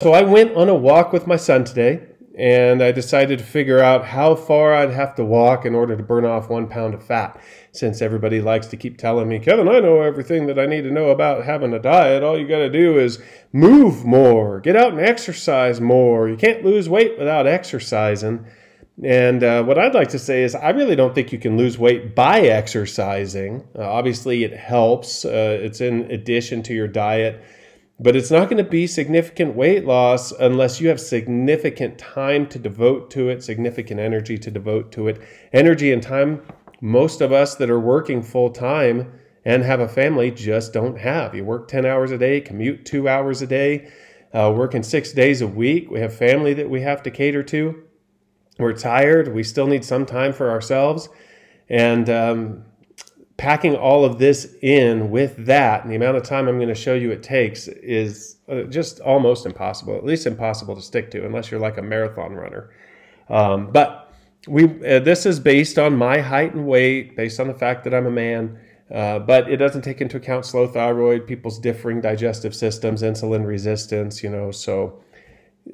So I went on a walk with my son today, and I decided to figure out how far I'd have to walk in order to burn off one pound of fat. Since everybody likes to keep telling me, Kevin, I know everything that I need to know about having a diet. All you got to do is move more, get out and exercise more. You can't lose weight without exercising. And uh, what I'd like to say is, I really don't think you can lose weight by exercising. Uh, obviously, it helps, uh, it's in addition to your diet but it's not going to be significant weight loss unless you have significant time to devote to it, significant energy to devote to it. Energy and time, most of us that are working full time and have a family just don't have. You work 10 hours a day, commute two hours a day, uh, working six days a week. We have family that we have to cater to. We're tired. We still need some time for ourselves. And um, packing all of this in with that and the amount of time I'm going to show you it takes is uh, just almost impossible, at least impossible to stick to unless you're like a marathon runner. Um, but we uh, this is based on my height and weight, based on the fact that I'm a man. Uh, but it doesn't take into account slow thyroid, people's differing digestive systems, insulin resistance, you know. So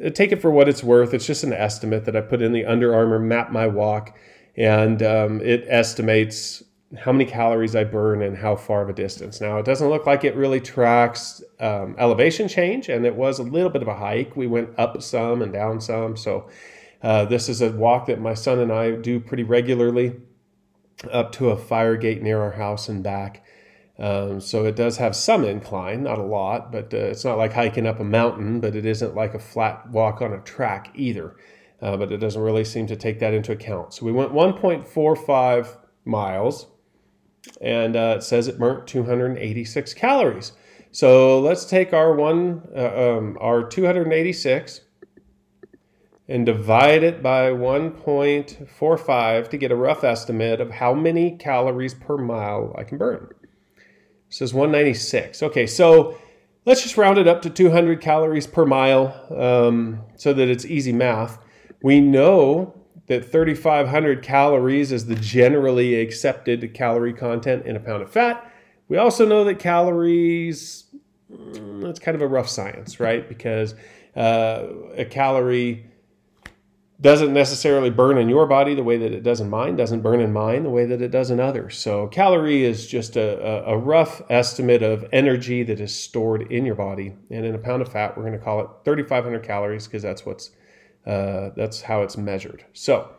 uh, take it for what it's worth. It's just an estimate that I put in the Under Armour Map My Walk, and um, it estimates how many calories I burn and how far of a distance. Now, it doesn't look like it really tracks um, elevation change, and it was a little bit of a hike. We went up some and down some. So, uh, this is a walk that my son and I do pretty regularly up to a fire gate near our house and back. Um, so, it does have some incline, not a lot, but uh, it's not like hiking up a mountain, but it isn't like a flat walk on a track either. Uh, but it doesn't really seem to take that into account. So, we went 1.45 miles and uh, it says it burnt 286 calories. So let's take our one, uh, um, our 286 and divide it by 1.45 to get a rough estimate of how many calories per mile I can burn. It says 196. Okay, so let's just round it up to 200 calories per mile um, so that it's easy math. We know that 3,500 calories is the generally accepted calorie content in a pound of fat. We also know that calories, mm, it's kind of a rough science, right? Because uh, a calorie doesn't necessarily burn in your body the way that it does in mine, doesn't burn in mine the way that it does in others. So, calorie is just a, a rough estimate of energy that is stored in your body. And in a pound of fat, we're going to call it 3,500 calories because that's what's uh, that's how it's measured. So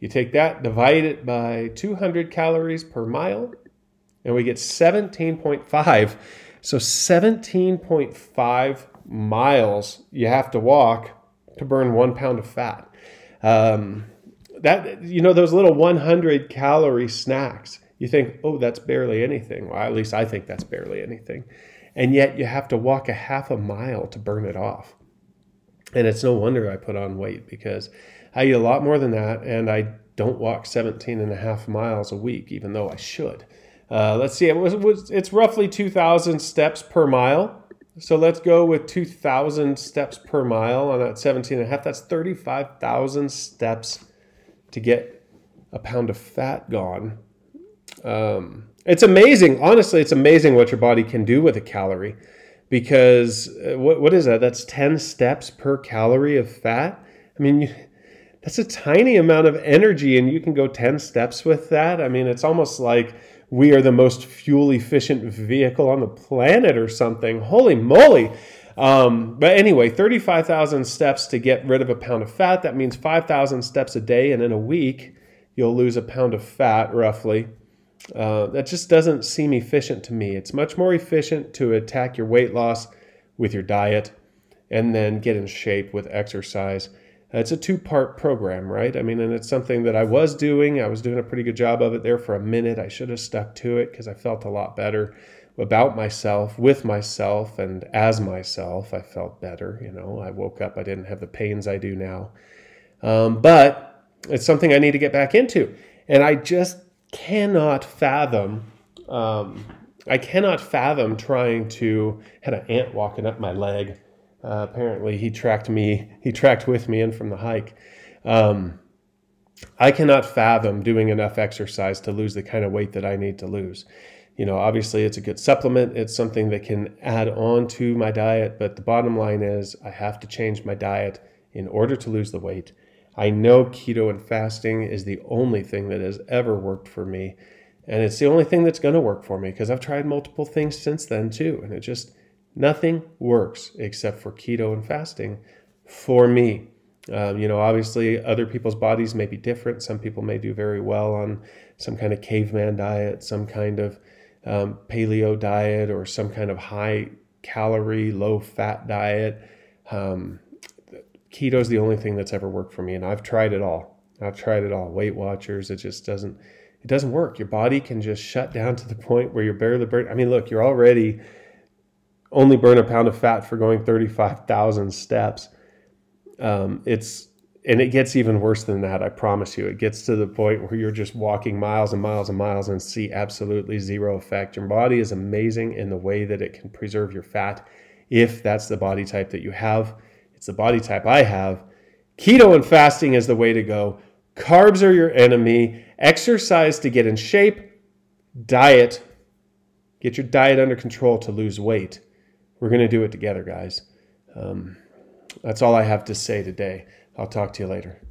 you take that, divide it by 200 calories per mile, and we get 17.5. So 17.5 miles you have to walk to burn one pound of fat. Um, that you know those little 100 calorie snacks. You think, oh, that's barely anything. Well, at least I think that's barely anything. And yet you have to walk a half a mile to burn it off. And it's no wonder I put on weight because I eat a lot more than that and I don't walk 17 and a half miles a week, even though I should. Uh, let's see, it was, was, it's roughly 2,000 steps per mile. So let's go with 2,000 steps per mile on that 17 and a half. That's 35,000 steps to get a pound of fat gone. Um, it's amazing. Honestly, it's amazing what your body can do with a calorie because uh, what, what is that? That's 10 steps per calorie of fat. I mean, you, that's a tiny amount of energy, and you can go 10 steps with that. I mean, it's almost like we are the most fuel efficient vehicle on the planet or something. Holy moly. Um, but anyway, 35,000 steps to get rid of a pound of fat. That means 5,000 steps a day, and in a week, you'll lose a pound of fat roughly. Uh, that just doesn't seem efficient to me. It's much more efficient to attack your weight loss with your diet and then get in shape with exercise. it's a two part program, right? I mean, and it's something that I was doing. I was doing a pretty good job of it there for a minute. I should have stuck to it because I felt a lot better about myself, with myself, and as myself. I felt better. You know, I woke up, I didn't have the pains I do now. Um, but it's something I need to get back into. And I just cannot fathom. Um, I cannot fathom trying to had an ant walking up my leg. Uh, apparently, he tracked me. He tracked with me in from the hike. Um, I cannot fathom doing enough exercise to lose the kind of weight that I need to lose. you know, obviously it's a good supplement. It's something that can add on to my diet. But the bottom line is, I have to change my diet in order to lose the weight. I know keto and fasting is the only thing that has ever worked for me. And it's the only thing that's going to work for me because I've tried multiple things since then too. And it just, nothing works except for keto and fasting for me. Um, you know, obviously, other people's bodies may be different. Some people may do very well on some kind of caveman diet, some kind of um, paleo diet, or some kind of high calorie, low fat diet. Um, keto is the only thing that's ever worked for me, and I've tried it all. I've tried it all. Weight Watchers, it just doesn't. It doesn't work. Your body can just shut down to the point where you're barely burning. I mean, look, you're already only burn a pound of fat for going 35,000 steps. Um, it's and it gets even worse than that. I promise you. It gets to the point where you're just walking miles and miles and miles and see absolutely zero effect. Your body is amazing in the way that it can preserve your fat, if that's the body type that you have. It's the body type I have. Keto and fasting is the way to go. Carbs are your enemy. Exercise to get in shape. Diet. Get your diet under control to lose weight. We're going to do it together, guys. Um, that's all I have to say today. I'll talk to you later.